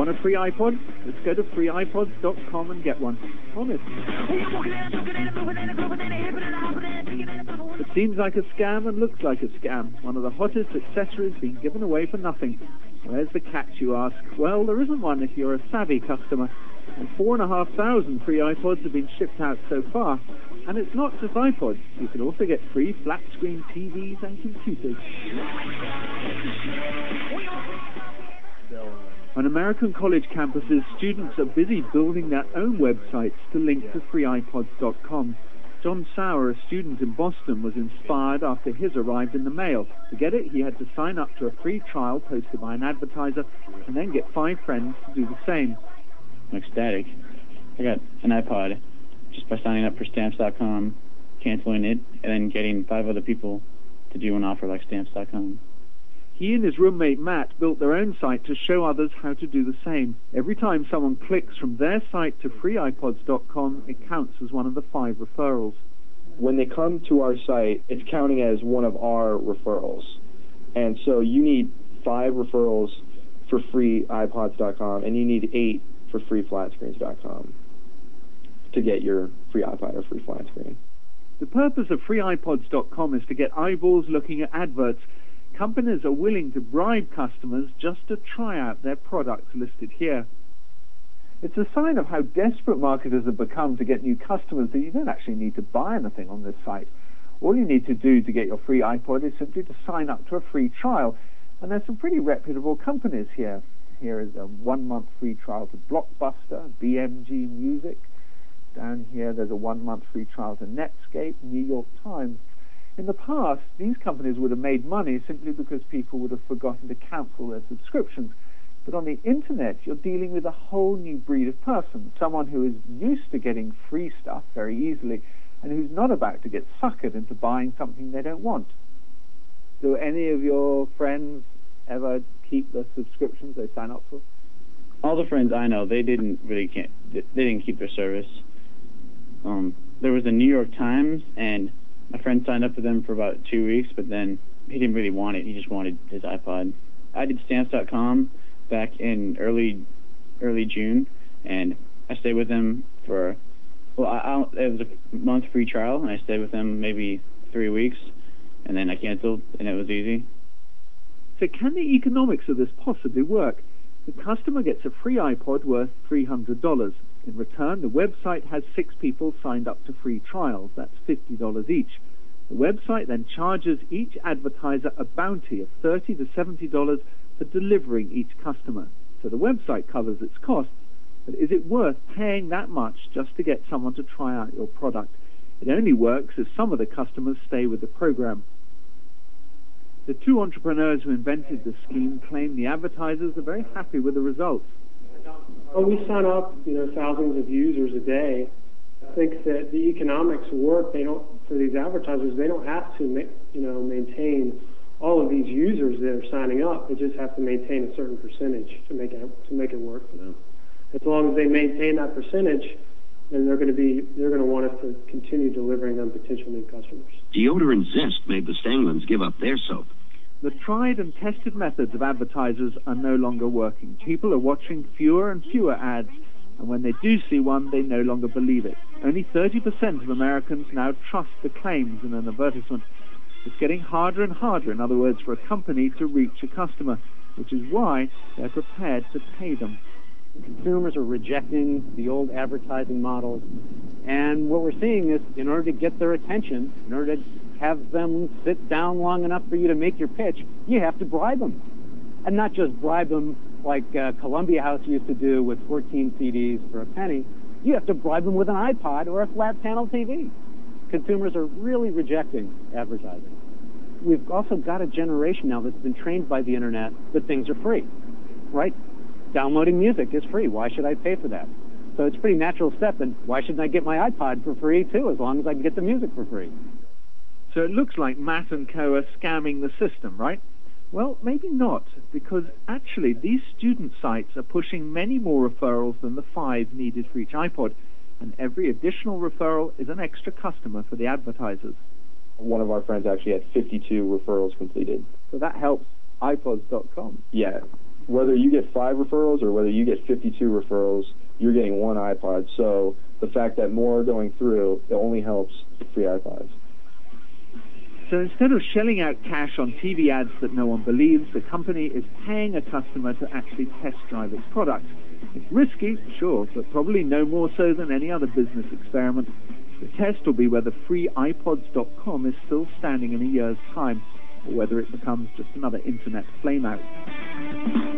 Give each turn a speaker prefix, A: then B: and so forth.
A: Want a free iPod? Let's go to freeipods.com and get one. Promise. It seems like a scam and looks like a scam. One of the hottest accessories being given away for nothing. Where's the catch, you ask? Well, there isn't one if you're a savvy customer. And four and a half thousand free iPods have been shipped out so far. And it's not just iPods. You can also get free flat screen TVs and computers. On American college campuses, students are busy building their own websites to link to freeipods.com. John Sauer, a student in Boston, was inspired after his arrived in the mail. To get it, he had to sign up to a free trial posted by an advertiser and then get five friends to do the same.
B: I'm ecstatic. I got an iPod just by signing up for stamps.com, canceling it, and then getting five other people to do an offer like stamps.com.
A: He and his roommate Matt built their own site to show others how to do the same. Every time someone clicks from their site to freeipods.com, it counts as one of the five referrals.
C: When they come to our site, it's counting as one of our referrals. And so you need five referrals for freeipods.com, and you need eight for freeflatscreens.com to get your free iPod or free flat screen.
A: The purpose of freeipods.com is to get eyeballs looking at adverts companies are willing to bribe customers just to try out their products listed here. It's a sign of how desperate marketers have become to get new customers that you don't actually need to buy anything on this site. All you need to do to get your free iPod is simply to sign up to a free trial. And there's some pretty reputable companies here. Here is a one-month free trial to Blockbuster, BMG Music. Down here there's a one-month free trial to Netscape, New York Times. In the past, these companies would have made money simply because people would have forgotten to cancel their subscriptions. But on the internet, you're dealing with a whole new breed of person, someone who is used to getting free stuff very easily and who's not about to get suckered into buying something they don't want. Do any of your friends ever keep the subscriptions they sign up for?
B: All the friends I know, they didn't really can't they didn't keep their service. Um, there was the New York Times and my friend signed up for them for about two weeks, but then he didn't really want it. He just wanted his iPod. I did stamps.com back in early early June, and I stayed with them for well, I, I, it was a month free trial, and I stayed with them maybe three weeks, and then I canceled, and it was easy.
A: So can the economics of this possibly work? The customer gets a free iPod worth $300. In return, the website has six people signed up to free trials. That's $50 each. The website then charges each advertiser a bounty of 30 to $70 for delivering each customer. So the website covers its costs, but is it worth paying that much just to get someone to try out your product? It only works if some of the customers stay with the program. The two entrepreneurs who invented the scheme claim the advertisers are very happy with the results.
D: Well, we sign up, you know, thousands of users a day. I think that the economics work. They don't for these advertisers. They don't have to, you know, maintain all of these users that are signing up. They just have to maintain a certain percentage to make it to make it work for them. As long as they maintain that percentage, then they're going to be they're going to want us to continue delivering them potential new customers.
E: Deodorant Zest made the Stanglins give up their soap.
A: The tried and tested methods of advertisers are no longer working. People are watching fewer and fewer ads, and when they do see one, they no longer believe it. Only 30% of Americans now trust the claims in an advertisement. It's getting harder and harder, in other words, for a company to reach a customer, which is why they're prepared to pay them.
F: Consumers are rejecting the old advertising models. And what we're seeing is in order to get their attention, in order to have them sit down long enough for you to make your pitch, you have to bribe them. And not just bribe them like uh, Columbia House used to do with 14 CDs for a penny. You have to bribe them with an iPod or a flat panel TV. Consumers are really rejecting advertising. We've also got a generation now that's been trained by the internet that things are free, right? Downloading music is free. Why should I pay for that? So it's a pretty natural step, and why shouldn't I get my iPod for free too, as long as I can get the music for free?
A: So it looks like Matt and Co. are scamming the system, right? Well, maybe not, because actually these student sites are pushing many more referrals than the five needed for each iPod, and every additional referral is an extra customer for the advertisers.
C: One of our friends actually had 52 referrals completed.
A: So that helps iPods.com.
C: Yeah. whether you get five referrals or whether you get 52 referrals, you're getting one iPod. So the fact that more are going through, it only helps free iPods.
A: So instead of shelling out cash on TV ads that no one believes, the company is paying a customer to actually test drive its product. It's risky, sure, but probably no more so than any other business experiment. The test will be whether freeipods.com is still standing in a year's time, or whether it becomes just another internet flameout.